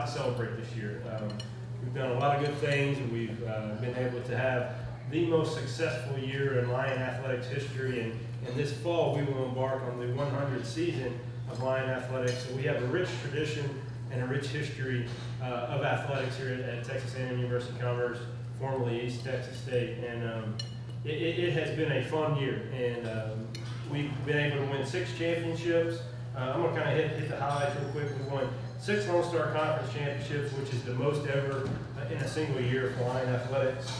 to celebrate this year. Um, we've done a lot of good things, and we've uh, been able to have the most successful year in Lion athletics history. And, and this fall, we will embark on the 100th season of Lion athletics. So we have a rich tradition and a rich history uh, of athletics here at, at Texas A&M University Commerce, formerly East Texas State. And um, it, it, it has been a fun year, and um, we've been able to win six championships. Uh, I'm going to kind of hit, hit the highlights real quick. We won six Lone Star Conference championships, which is the most ever uh, in a single year for Lion Athletics.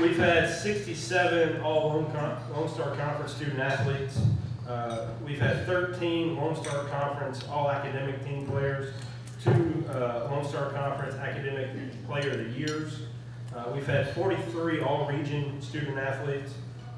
We've had 67 all Lone, Star Conference student athletes. Uh, we've had 13 Lone Star Conference all academic team players, two uh, Lone Star Conference academic player of the years. Uh, we've had 43 all region student athletes.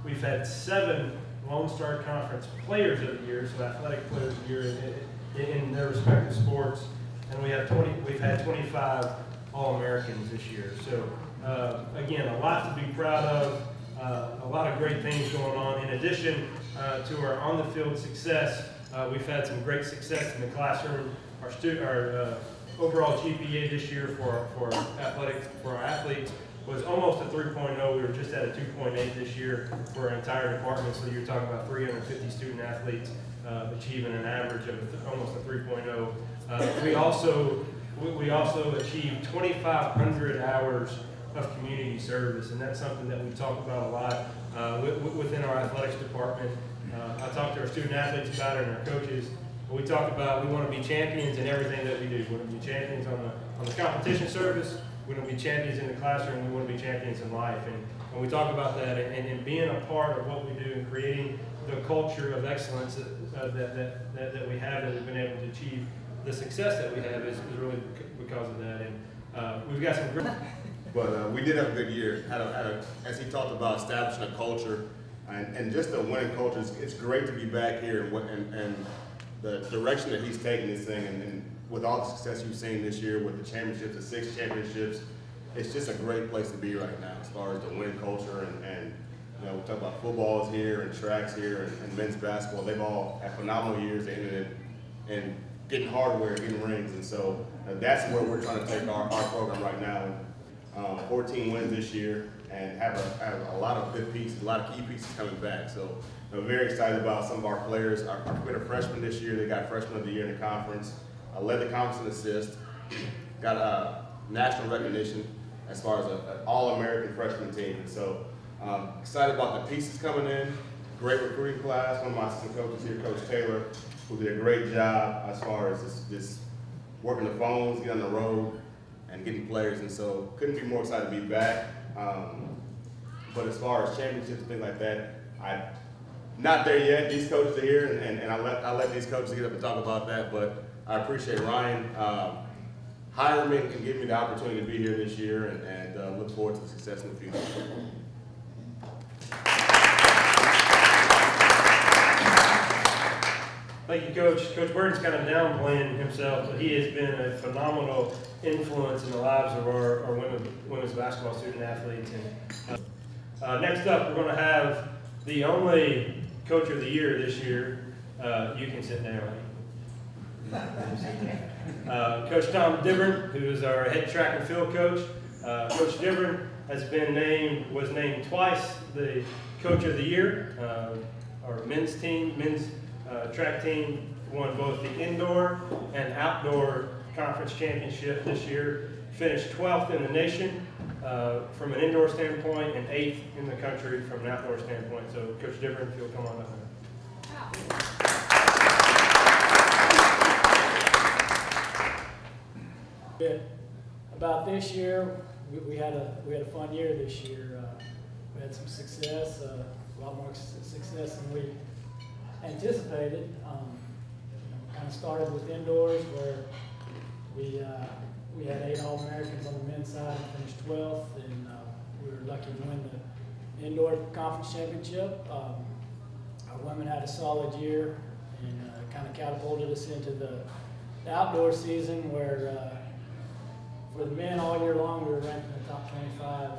We've had seven Lone Star Conference players of the year, so athletic players of the year in, in, in their respective sports. And we have 20, we've had 25 All-Americans this year. So uh, again, a lot to be proud of, uh, a lot of great things going on. In addition uh, to our on-the-field success, uh, we've had some great success in the classroom. Our, stu- our uh, overall GPA this year for, for athletics, for our athletes was almost a 3.0. We were just at a 2.8 this year for our entire department. So you're talking about 350 student athletes uh, achieving an average of almost a 3.0. Uh, we also we, we also achieved 2,500 hours of community service, and that's something that we talk about a lot uh, within our athletics department. Uh, I talk to our student athletes about it and our coaches. We talk about we want to be champions in everything that we do. We want to be champions on the on the competition service. We want to be champions in the classroom. We want to be champions in life. And when we talk about that and, and being a part of what we do and creating the culture of excellence that, uh, that, that, that, that we have that we've been able to achieve the success that we have is, is really because of that. And uh, we've got some great. But uh, we did have a good year. Had a, had a, as he talked about establishing a culture and, and just a winning culture. It's, it's, great to be back here and, and, and the direction that he's taking this thing and, and, with all the success you've seen this year with the championships, the six championships, it's just a great place to be right now as far as the win culture and, and you know, we talk about footballs here and tracks here and, and men's basketball. They've all had phenomenal years. They ended in, in getting hardware, getting rings, and so uh, that's where we're trying to take our, our program right now. Um, 14 wins this year and have a, have a lot of good pieces, a lot of key pieces coming back. So I'm very excited about some of our players. Our, our, freshman this year. They got freshman of the year in the conference. I led the conference in assist. Got a national recognition as far as an all-American freshman team. And so um, excited about the pieces coming in. Great recruiting class. One of my assistant coaches here, Coach Taylor, who did a great job as far as this, this working the phones, getting on the road, and getting players. And so couldn't be more excited to be back. Um, but as far as championships and things like that, I not there yet. These coaches are here, and, and, and I let I let these coaches get up and talk about that. But I appreciate Ryan um, hiring me and giving me the opportunity to be here this year, and, and uh, look forward to the success in the future. Thank you, Coach. Coach Burton's kind of downplaying himself, but he has been a phenomenal influence in the lives of our, our women, women's basketball student athletes. And, uh, uh, next up, we're going to have the only Coach of the Year this year. Uh, you can sit down. Uh, coach Tom Dibbern, who is our head track and field coach. Uh, coach Dibbern has been named, was named twice the Coach of the Year. Uh, our men's team, men's uh, track team won both the indoor and outdoor conference championship this year. Finished 12th in the nation uh, from an indoor standpoint and 8th in the country from an outdoor standpoint. So Coach Dibbern, if you'll come on up Bit about this year, we, we, had a we had a fun year this year. Uh, we had some success, uh, a lot more success than we anticipated. Um, you know, kind of started with indoors where we uh, we had eight All Americans on the men's side and finished 12th, and uh, we were lucky to win the indoor conference championship. Um, our women had a solid year and uh, kind of catapulted us into the, the outdoor season where uh, for the men all year long we were ranked in the top 25. Um,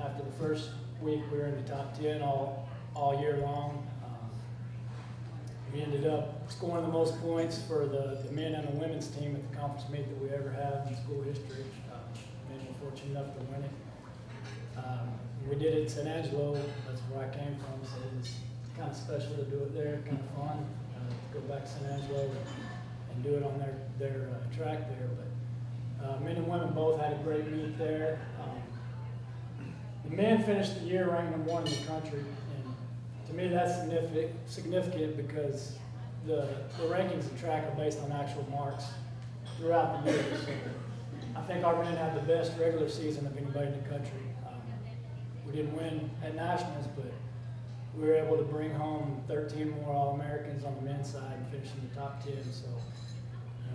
after the first week we were in the top 10 all all year long We ended up scoring the most points for the, the men and the women's team at the conference meet that we ever had in school history. Uh, And we're fortunate enough to win it. Um, We did it in San Angelo, that's where I came from, so it was kind of special to do it there, kind of fun. uh, Go back to San Angelo and, and do it on their, their uh, track there, but uh, men and women both had a great meet there. Um, The men finished the year ranked number one in the country, and to me, that's significant, significant because the, the rankings in track are based on actual marks throughout the year. So I think our men had the best regular season of anybody in the country. Um, We didn't win at nationals, but we were able to bring home thirteen more All-Americans on the men's side and finish in the top ten, so we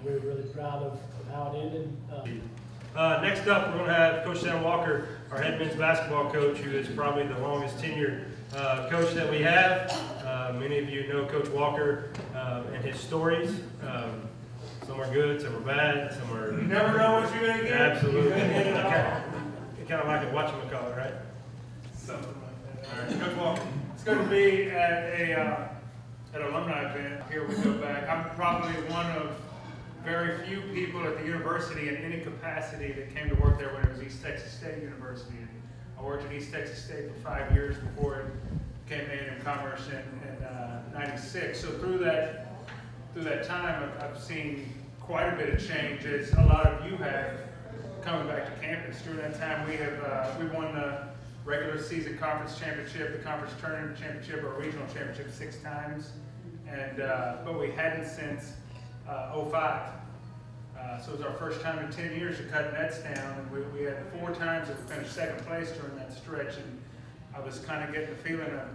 were really proud of, of how it ended. Uh, Uh, next up, we're gonna have Coach Sam Walker, our head men's basketball coach, who is probably the longest tenured, uh, coach that we have. Uh, many of you know Coach Walker, uh, and his stories. Um, some are good, some are bad, some are. You never know what you're gonna get. Absolutely. You can hit it all. Kind of like a whatchamacallit, right? Something like that. All right, Coach Walker, it's going to be at a, uh, at an alumni event. Here we go back. I'm probably one of very few people at the university in any capacity that came to work there when it was East Texas State University. And I worked at East Texas State for five years before it became A&M Commerce in, in, uh, ninety-six. So through that, through that time, I've, I've seen quite a bit of change, as a lot of you have, coming back to campus. During that time, we have, uh, we won the regular season conference championship, the conference tournament championship, or regional championship six times. And, uh, but we hadn't since, uh, oh-five. Uh, so it was our first time in ten years to cut nets down, and we, we had four times that we finished second place during that stretch, and I was kind of getting the feeling of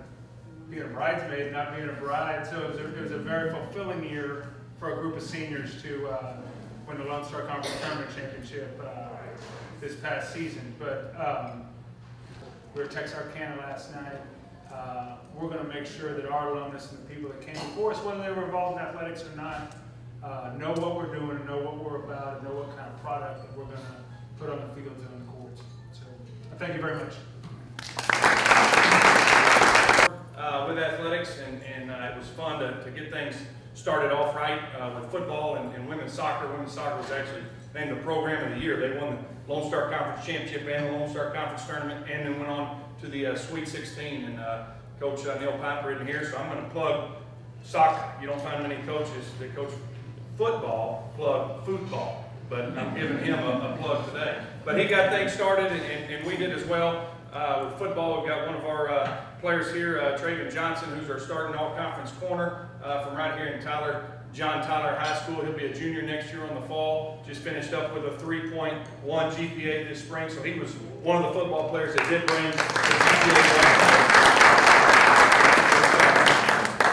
being a bridesmaid, not being a bride, so it was a, it was a very fulfilling year for a group of seniors to, uh, win the Lone Star Conference Tournament Championship, uh, this past season, but, um, we were at Texarkana last night. Uh, We're gonna make sure that our alumnus and the people that came before us, whether they were involved in athletics or not, uh, know what we're doing, and know what we're about, and know what kind of product that we're gonna put on the fields and on the courts. So, thank you very much. uh, with athletics, and, and uh, it was fun to, to get things started off right uh, with football and, and women's soccer. Women's soccer was actually named the program of the year. They won the Lone Star Conference Championship and the Lone Star Conference Tournament, and then went on to the uh, Sweet 16. And uh, Coach uh, Neil Piper in here, so I'm going to plug soccer. You don't find many coaches that coach football plug football, but I'm giving him a, a plug today. But he got things started, and, and, and we did as well. Uh, with football, we've got one of our uh, players here, uh, Traven Johnson, who's our starting all-conference corner uh, from right here in Tyler, John Tyler High School. He'll be a junior next year on the fall. Just finished up with a 3.1 GPA this spring, so he was one of the football players that did bring the GPA.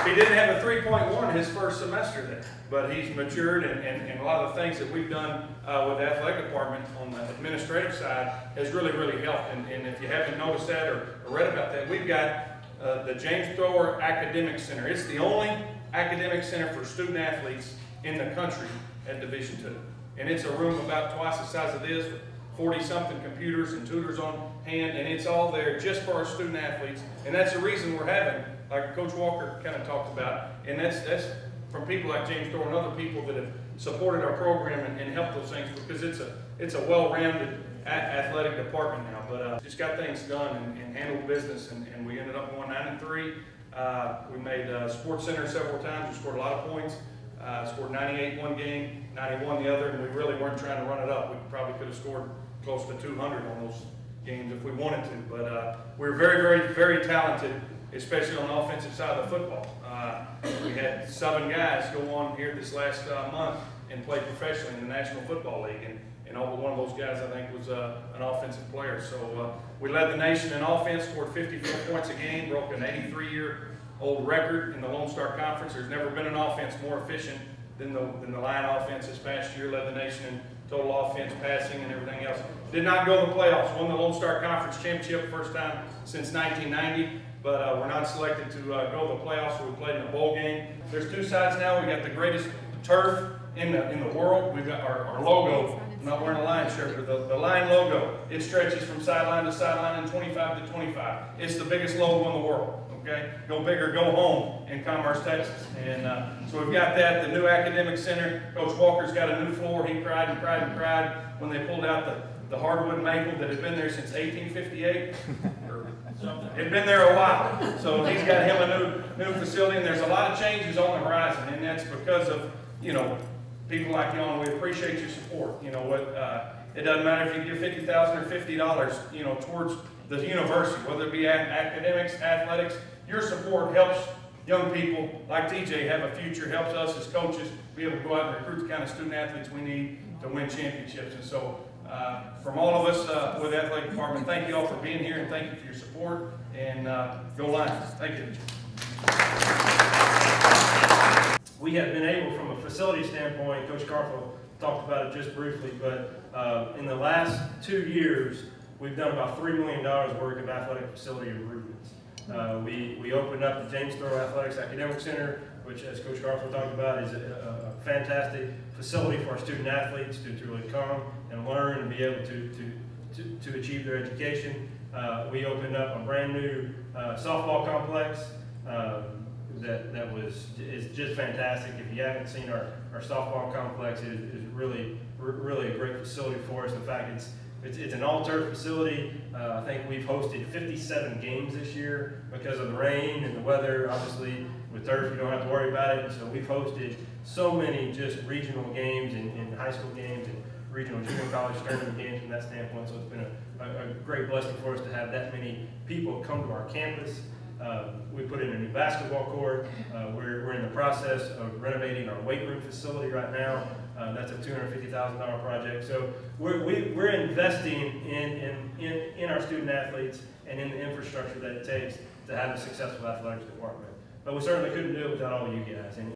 He didn't have a 3.1 his first semester there, but he's matured and, and, and a lot of the things that we've done uh, with the athletic department on the administrative side has really, really helped. And, and if you haven't noticed that or, or read about that, we've got uh, the James Thrower Academic Center. It's the only academic center for student athletes in the country at Division II. And it's a room about twice the size of this, with 40-something computers and tutors on hand, and it's all there just for our student athletes. And that's the reason we're having, like Coach Walker kind of talked about, and that's, that's from people like James Thrower and other people that have supported our program and, and helped those things, because it's a, it's a well-rounded athletic department now, but, uh, just got things done and, and handled business, and, and we ended up going nine and three. Uh, we made, uh, SportsCenter several times, we scored a lot of points, uh, scored ninety-eight one game, ninety-one the other, and we really weren't trying to run it up. We probably could have scored close to two hundred on those games if we wanted to, but, uh, we're very, very, very talented, especially on the offensive side of the football. Uh, we had seven guys go on here this last, uh, month and play professionally in the National Football League, and, and all but one of those guys, I think, was, uh, an offensive player. So, uh, we led the nation in offense, scored fifty-four points a game, broke an eighty-three-year-old record in the Lone Star Conference. There's never been an offense more efficient than the, than the line offense this past year, led the nation in total offense, passing, and everything else. Did not go to the playoffs, won the Lone Star Conference Championship, first time since nineteen ninety, but, uh, we're not selected to, uh, go to the playoffs, so we played in a bowl game. There's two sides now, we got the greatest turf in the, in the world, we've got our, our logo I'm not wearing a lion shirt, but the, the lion logo, it stretches from sideline to sideline and twenty-five to twenty-five. It's the biggest logo in the world, okay? Go big or go home in Commerce, Texas. And, uh, so we've got that, the new academic center, Coach Walker's got a new floor. He cried and cried and cried when they pulled out the, the hardwood maple that had been there since eighteen fifty-eight or something. It'd been there a while. So he's got him a new, new facility, and there's a lot of changes on the horizon, and that's because of, you know, people like y'all, and we appreciate your support. You know, what, uh, it doesn't matter if you give fifty thousand or fifty dollars, you know, towards the university, whether it be academics, athletics, your support helps young people like TJ have a future, helps us as coaches be able to go out and recruit the kind of student athletes we need to win championships. And so, uh, from all of us, uh, with the athletic department, thank you all for being here and thank you for your support and, uh, go Lions. Thank you. We have been able, from a facility standpoint, Coach Carthel talked about it just briefly, but uh, in the last two years, we've done about $3 million worth of athletic facility improvements. Uh, We, we opened up the James Thrower Athletics Academic Center, which, as Coach Carthel talked about, is a a fantastic facility for our student athletes to to really come and learn and be able to, to, to to achieve their education. Uh, We opened up a brand-new uh, softball complex um, that, that was, is just fantastic. If you haven't seen our, our softball complex, it is is really, really a great facility for us. In fact, it's, it's, it's an all-turf facility. Uh, I think we've hosted fifty-seven games this year because of the rain and the weather. Obviously, with turf, you don't have to worry about it. And so we've hosted so many just regional games and, and high school games and regional junior college tournament games from that standpoint. So it's been a, a, great blessing for us to have that many people come to our campus. Uh, we put in basketball court. Uh, we're, we're in the process of renovating our weight room facility right now. Uh, that's a $250,000 project. So we're, we, we're investing in, in, in, in our student athletes and in the infrastructure that it takes to have a successful athletics department. But we certainly couldn't do it without all you guys. And,